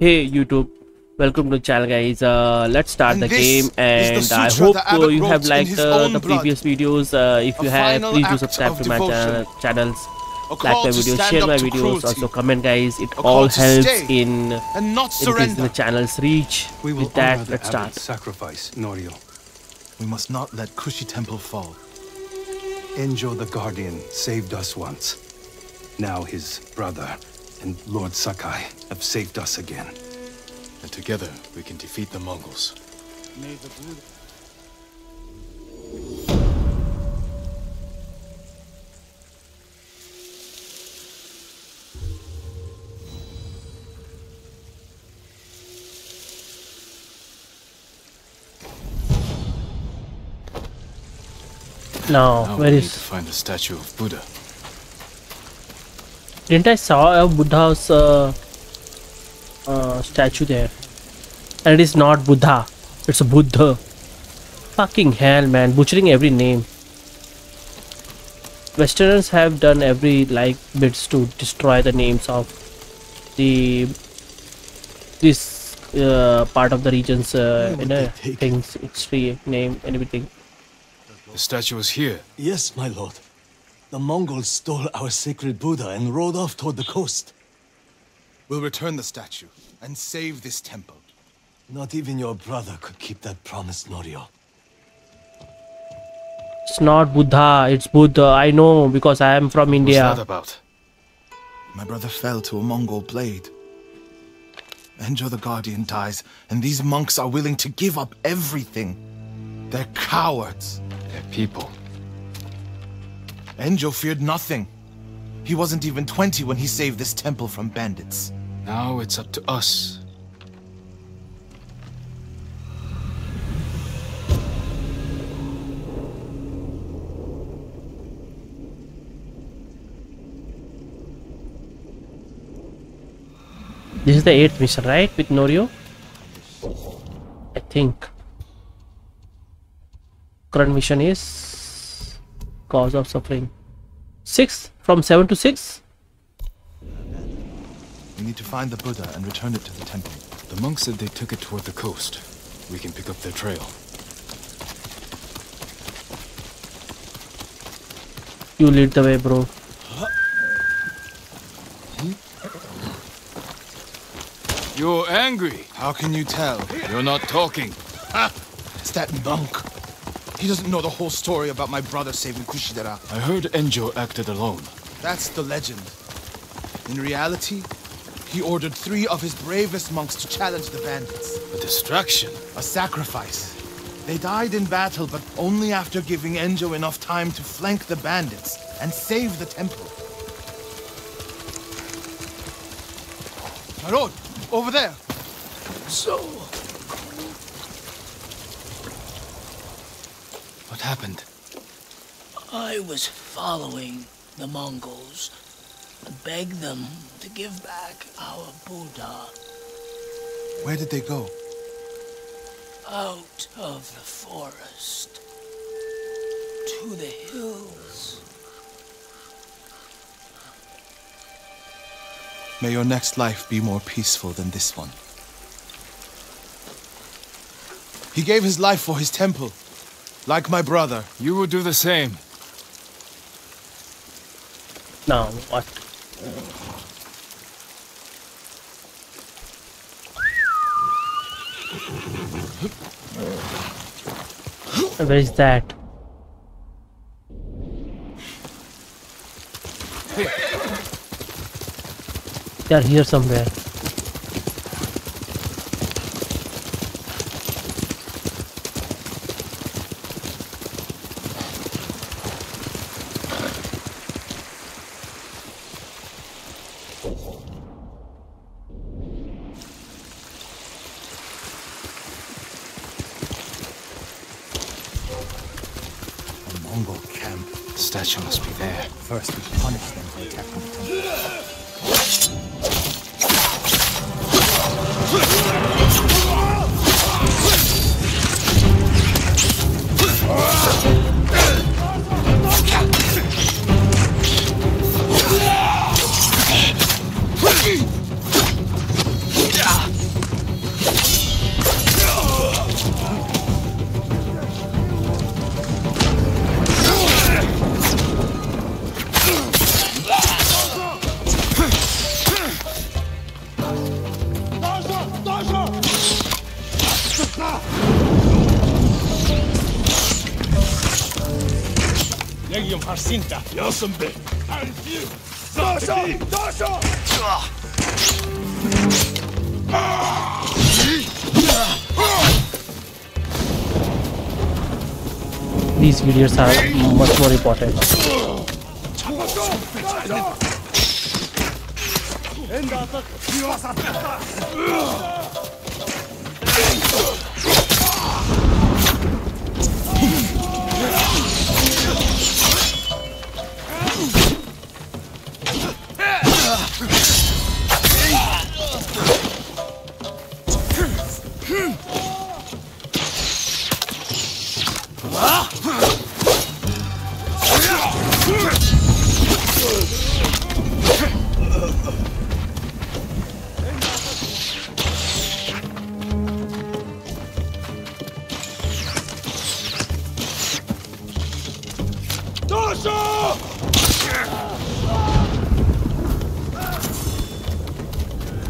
Hey YouTube, welcome to the channel guys. Uh, let's start And the game is the and I hope uh, you have liked uh, own the blood. previous videos. Uh, if A you have, please do subscribe to my devotion. channel, channels, like my videos, share my videos, cruelty also comment guys. It all helps in and not increasing the channel's reach. We will With that, let's start. sacrifice, Norio. We must not let Kushi Temple fall. Enjo the Guardian saved us once. Now his brother and Lord Sakai have saved us again. And together we can defeat the Mongols. Now, Now where we need to find the statue of Buddha. Didn't I saw a Buddha's uh, uh, statue there? And it is not Buddha. It's a Buddha. Fucking hell, man! Butchering every name. Westerners have done every like bits to destroy the names of the this uh, part of the regions uh, would you know things history name and everything. The statue is here. Yes, my lord. The Mongols stole our sacred Buddha and rode off toward the coast. We'll return the statue and save this temple. Not even your brother could keep that promise, Norio. It's not Buddha. It's Buddha. I know because I am from India. What's that about? My brother fell to a Mongol blade. Enjo the Guardian dies, and these monks are willing to give up everything. They're cowards. They're people. Enjo feared nothing. He wasn't even 20 when he saved this temple from bandits. Now it's up to us. This is the eighth mission, right? With Norio? I think. Current mission is cause of suffering. Six from seven to six. We need to find the Buddha and return it to the temple. The monks said they took it toward the coast. We can pick up their trail. You lead the way, bro. You're angry. How can you tell? You're not talking. Ha! It's that monk. He doesn't know the whole story about my brother saving Kushidera. I heard Enjo acted alone. That's the legend. In reality, he ordered three of his bravest monks to challenge the bandits. A distraction. A sacrifice. They died in battle, but only after giving Enjo enough time to flank the bandits and save the temple. My over there. So, happened? I was following the Mongols to beg them to give back our Buddha Where did they go? out of the forest to the hills. May your next life be more peaceful than this one. He gave his life for his temple, like my brother. You will do the same. Now what? Where is that? They are here somewhere. Harsinta. Yosembe. Dasha! Dasha! These videos are much more important.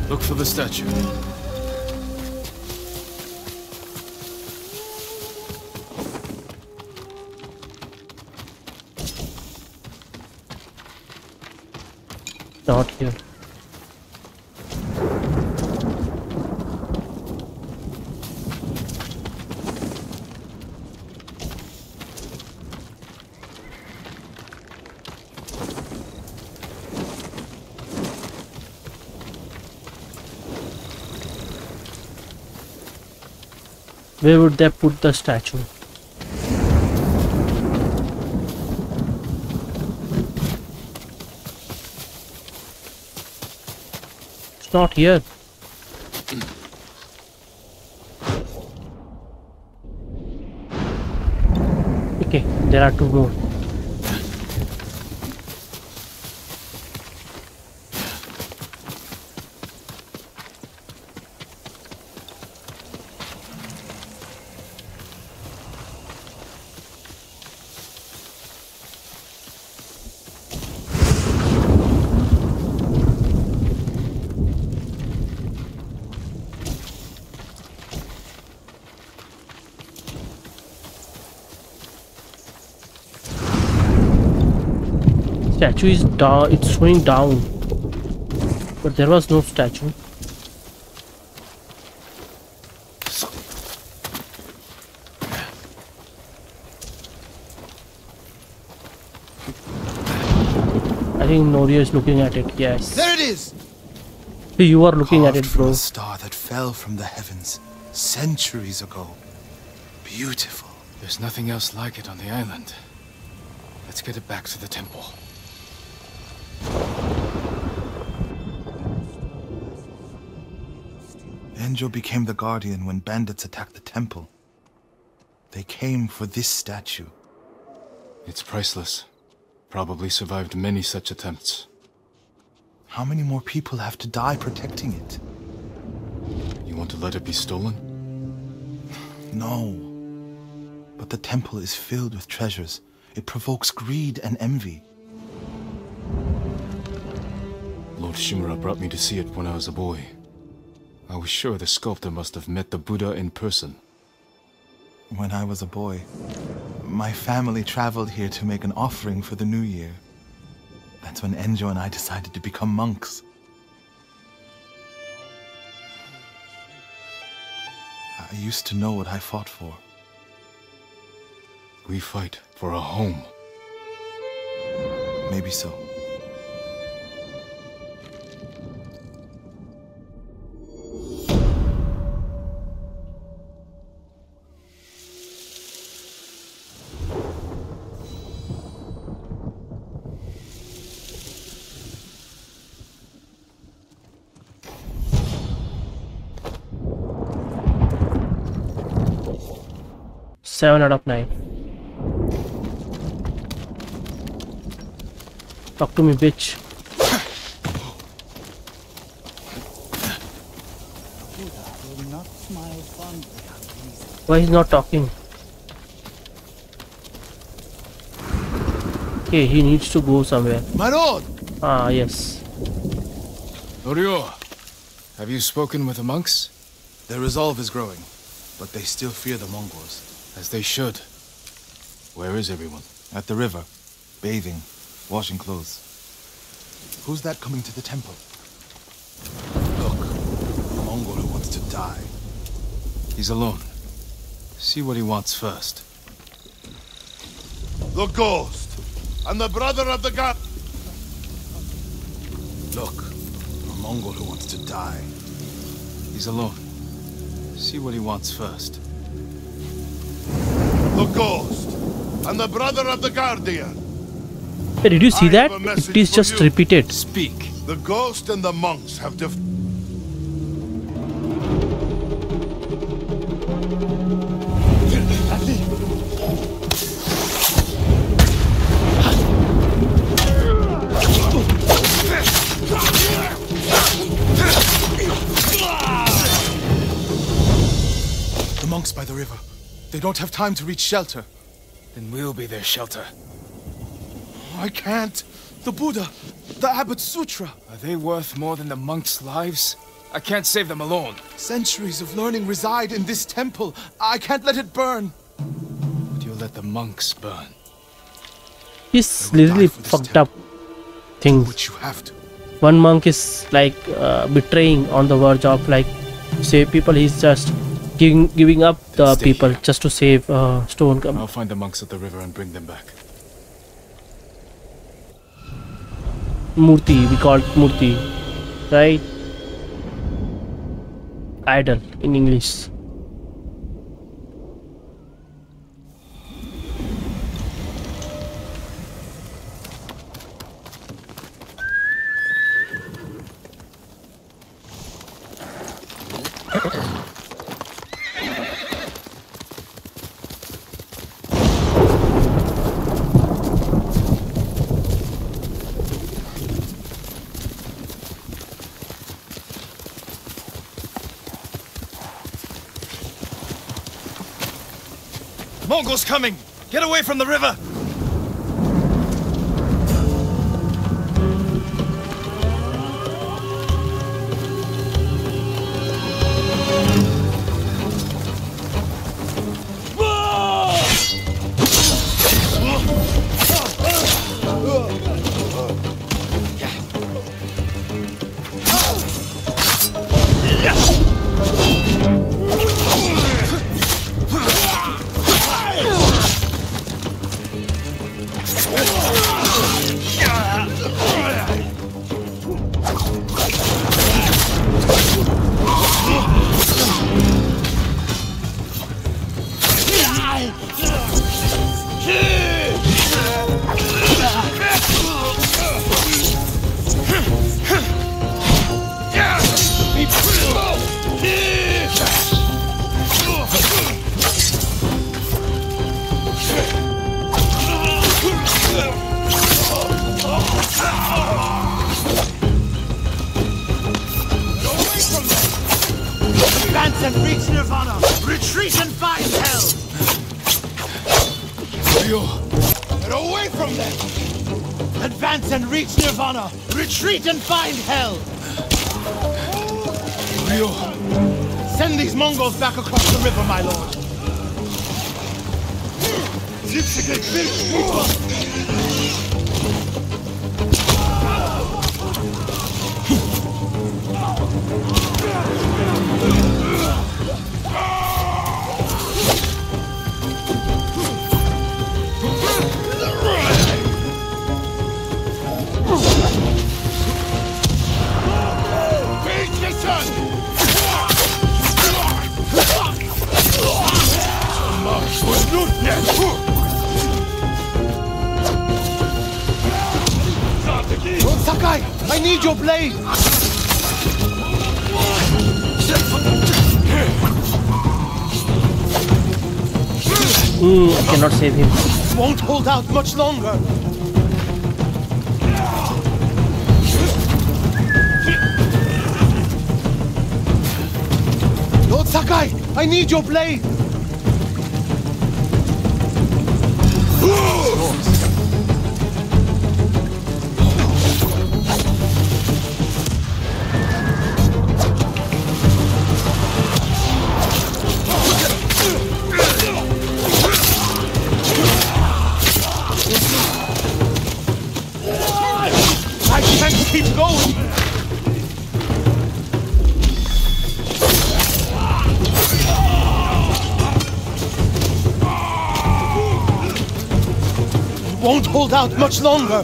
Look for the statue. Not here. Where would they put the statue? It's not here. Okay, there are two more. Statue is down. It's showing down, but there was no statue. I think Norio is looking at it. Yes, There it is! you are looking at Carved it, from bro. a star that fell from the heavens centuries ago. Beautiful. There's nothing else like it on the island. Let's get it back to the temple. Enjo became the guardian when bandits attacked the temple. They came for this statue. It's priceless. Probably survived many such attempts. How many more people have to die protecting it? You want to let it be stolen? No. But the temple is filled with treasures. It provokes greed and envy. Lord Shimura brought me to see it when I was a boy. I was sure the sculptor must have met the Buddha in person. When I was a boy, my family traveled here to make an offering for the new year. That's when Enjo and I decided to become monks. I used to know what I fought for. We fight for a home. Maybe so. Seven out of nine. Talk to me, bitch. Why he's not talking? Okay, he needs to go somewhere. My lord! Ah, yes. Norio, have you spoken with the monks? Their resolve is growing. but they still fear the Mongols. As they should. Where is everyone? At the river, bathing, washing clothes. Who's that coming to the temple? Look, a Mongol who wants to die. He's alone. See what he wants first. The ghost, and the brother of the god. Look, a Mongol who wants to die. He's alone. See what he wants first. The ghost, and the brother of the guardian. Hey, did you see I that? have a message It is just you. repeated. Speak. The ghost and the monks have def- The monks by the river. They don't have time to reach shelter. Then we'll be their shelter. I can't. The Buddha, the Abbot Sutra. Are they worth more than the monks' lives? I can't save them alone. Centuries of learning reside in this temple. I can't let it burn. But you'll let the monks burn. He's I literally fucked up things. Which you have to. One monk is like uh, betraying on the verge of like save people. He's just giving giving up the stay people here. just to save uh, Stone. I'll find the monks at the river and bring them back. Murti, we call it Murti, right? Idol in English. Mongols coming! Get away from the river! And reach Nirvana! Retreat and find hell! Send these Mongols back across the river, my lord! Lord I need blade. Mm, I cannot save him. Won't hold out much longer. Lord Sakai, I need your blade. Hold out much longer.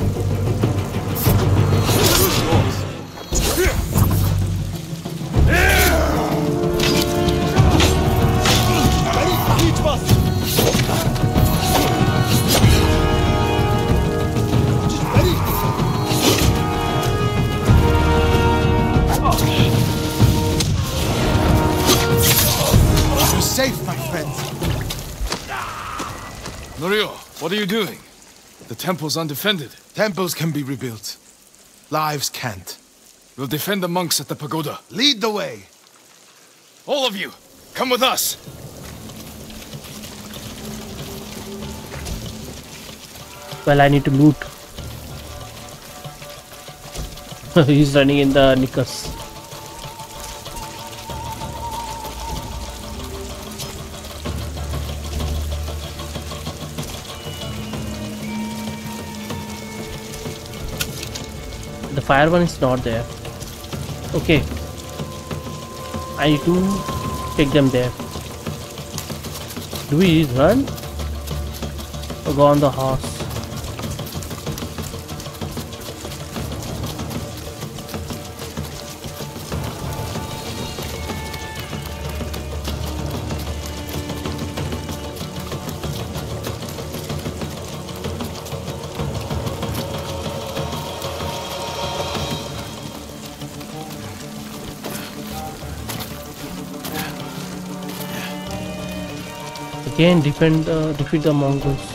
You're safe, my friends. Norio, what are you doing? The temple's undefended. Temples can be rebuilt. Lives can't. We'll defend the monks at the pagoda. Lead the way. All of you, come with us. Well, I need to loot. He's running in the knickers. Fire one is not there. Okay. I need to take them there. Do we run? Or go on the horse? Again, defend, uh, defeat the Mongols.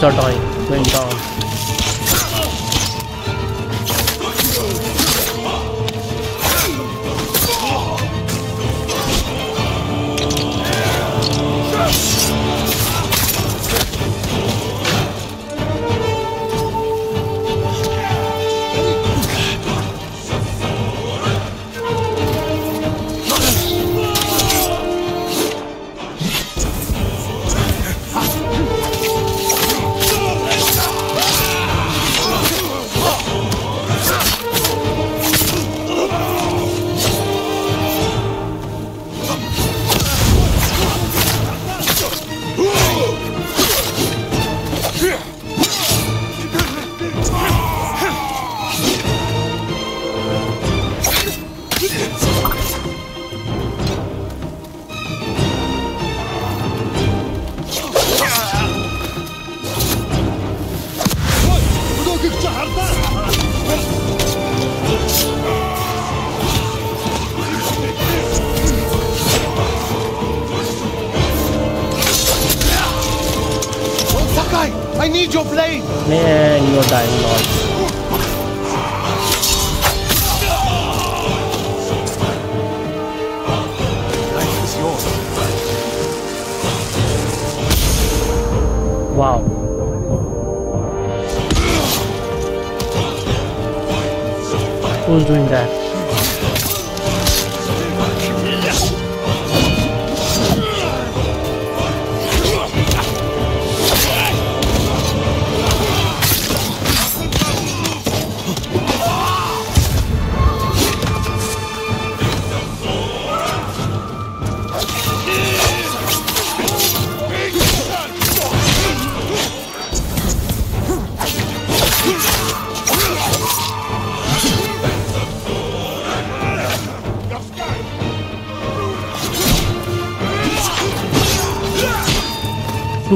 You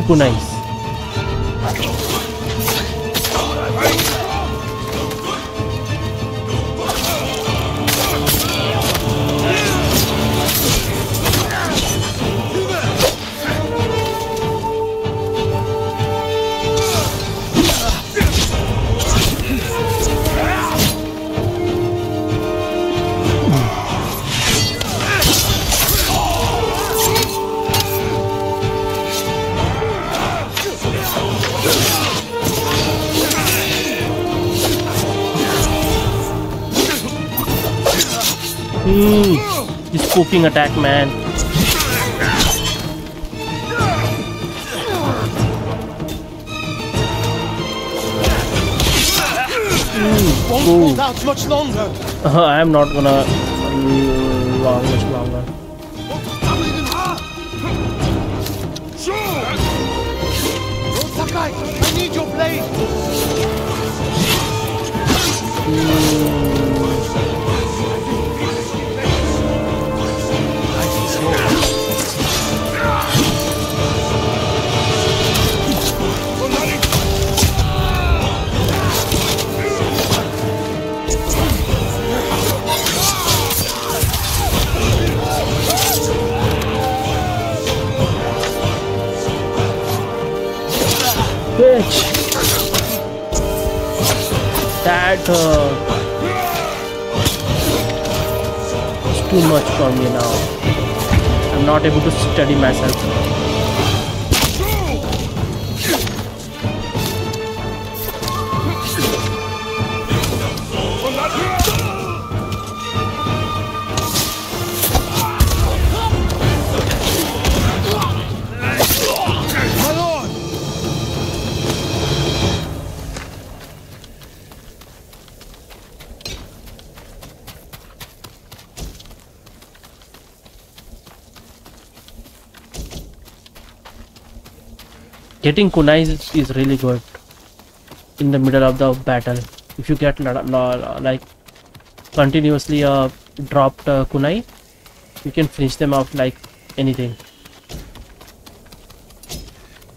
aku naik. Hmm. Poking attack, man. Won't Ooh. hold out much longer. Uh, I am not gonna long much longer. Sakai, I need your blade. Bitch! That uh, is too much for me now. I'm not able to study myself. Getting kunai is, is really good in the middle of the battle. If you get like continuously uh, dropped uh, kunai, you can finish them off like anything.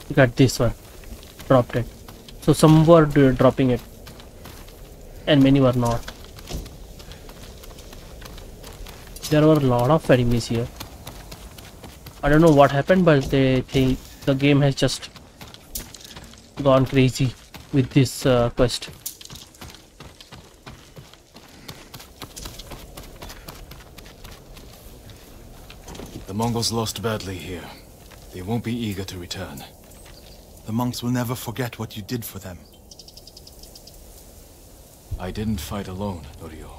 You got this one, dropped it. So some were dropping it, and many were not. There were a lot of enemies here. I don't know what happened, but they think the game has just gone crazy with this uh, quest. The Mongols lost badly here. They won't be eager to return. The monks will never forget what you did for them. I didn't fight alone, Norio.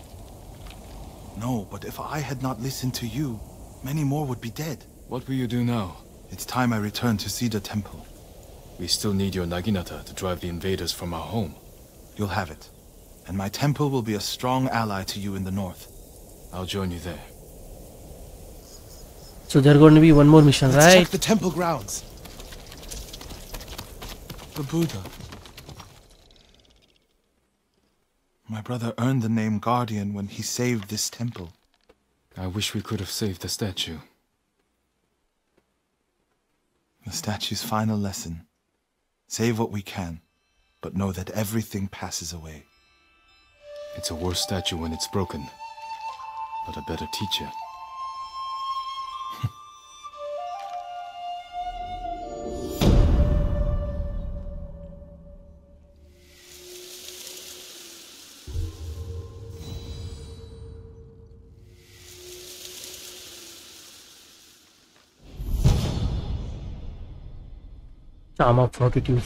No, but if I had not listened to you, many more would be dead. What will you do now? It's time I return to Cedar Temple. We still need your Naginata to drive the invaders from our home. You'll have it. And my temple will be a strong ally to you in the north. I'll join you there. So there's going to be one more mission, Let's right? check the temple grounds. The Buddha. My brother earned the name Guardian when he saved this temple. I wish we could have saved the statue. The statue's final lesson. Save what we can, but know that everything passes away. It's a worse statue when it's broken, but a better teacher. Charm of Fortitude.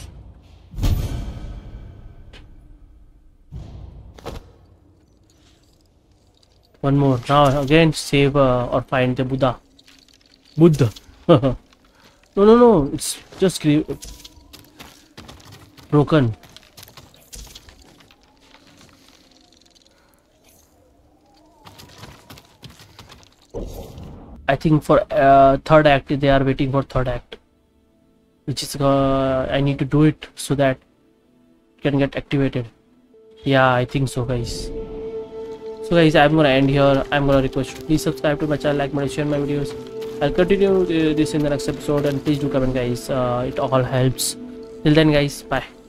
One more. Now again save uh, or find the Buddha. Buddha. no, no, no. It's just broken. I think for uh, third act they are waiting for third act which is uh, I need to do it so that it can get activated. Yeah I think so guys. So guys I'm gonna end here. I'm gonna request please subscribe to my channel like my share my videos. I'll continue uh, this in the next episode and please do comment guys. Uh, it all helps. Till then guys bye